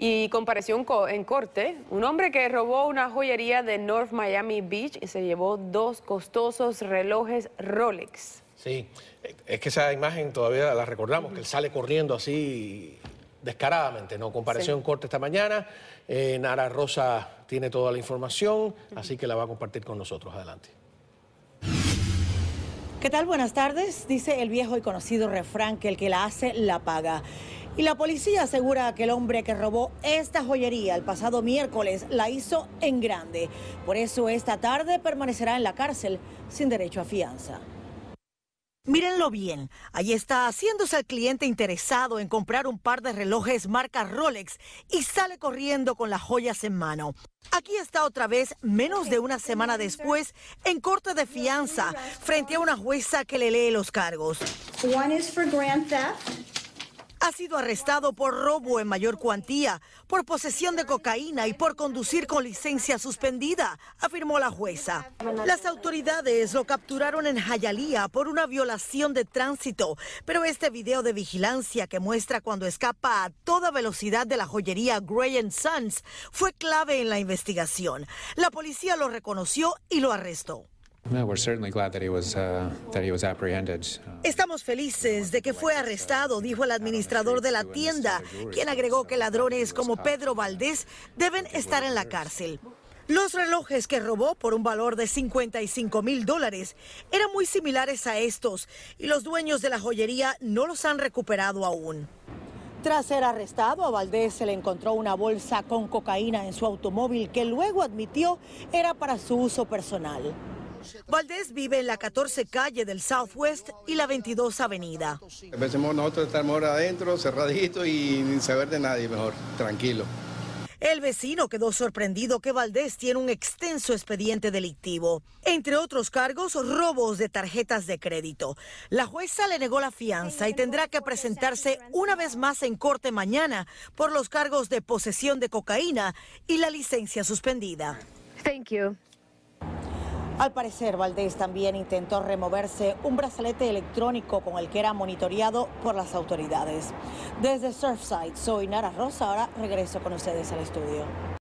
Y compareció en corte un hombre que robó una joyería de North Miami Beach y se llevó dos costosos relojes Rolex. Sí, es que esa imagen todavía la recordamos, que él sale corriendo así descaradamente, ¿no? Compareció en corte esta mañana, eh, Nara Rosa tiene toda la información, así que la va a compartir con nosotros. Adelante. ¿Qué tal? Buenas tardes. Dice el viejo y conocido refrán que el que la hace, la paga. Y la policía asegura que el hombre que robó esta joyería el pasado miércoles la hizo en grande. Por eso esta tarde permanecerá en la cárcel sin derecho a fianza. Mírenlo bien, ahí está haciéndose el cliente interesado en comprar un par de relojes marca Rolex y sale corriendo con las joyas en mano. Aquí está otra vez, menos de una semana después, en corte de fianza, frente a una jueza que le lee los cargos. One is for grand theft ha sido arrestado por robo en mayor cuantía, por posesión de cocaína y por conducir con licencia suspendida, afirmó la jueza. Las autoridades lo capturaron en Jayalía por una violación de tránsito, pero este video de vigilancia que muestra cuando escapa a toda velocidad de la joyería Gray Sons fue clave en la investigación. La policía lo reconoció y lo arrestó. Estamos felices de que fue arrestado, dijo el administrador de la tienda, quien agregó que ladrones como Pedro Valdés deben estar en la cárcel. Los relojes que robó por un valor de 55 mil dólares eran muy similares a estos y los dueños de la joyería no los han recuperado aún. Tras ser arrestado, a Valdés se le encontró una bolsa con cocaína en su automóvil que luego admitió era para su uso personal. Valdés vive en la 14 calle del Southwest y la 22 avenida. Empecemos nosotros estamos ahora adentro, cerradito y sin saber de nadie, mejor, tranquilo. El vecino quedó sorprendido que Valdés tiene un extenso expediente delictivo. Entre otros cargos, robos de tarjetas de crédito. La jueza le negó la fianza y tendrá que presentarse una vez más en corte mañana por los cargos de posesión de cocaína y la licencia suspendida. Thank you. Al parecer, Valdés también intentó removerse un brazalete electrónico con el que era monitoreado por las autoridades. Desde Surfside, soy Nara Rosa, ahora regreso con ustedes al estudio.